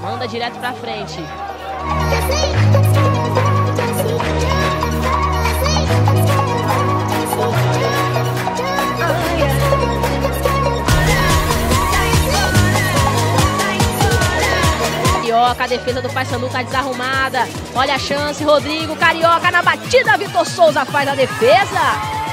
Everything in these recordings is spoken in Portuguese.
Manda direto pra frente. Carioca, a defesa do Paysandu tá desarrumada. Olha a chance, Rodrigo, Carioca na batida, Vitor Souza faz a defesa.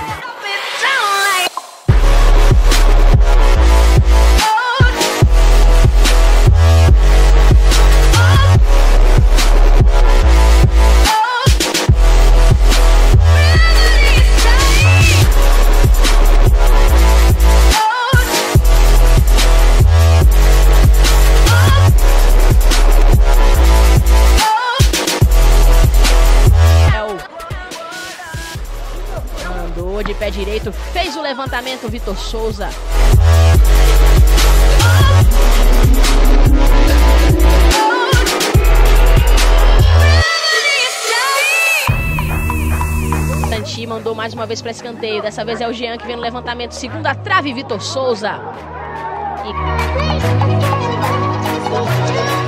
Mandou de pé direito, fez o levantamento Vitor Souza. Santi mandou mais uma vez para escanteio. Dessa vez é o Jean que vem no levantamento. Segunda trave, Vitor Souza. E...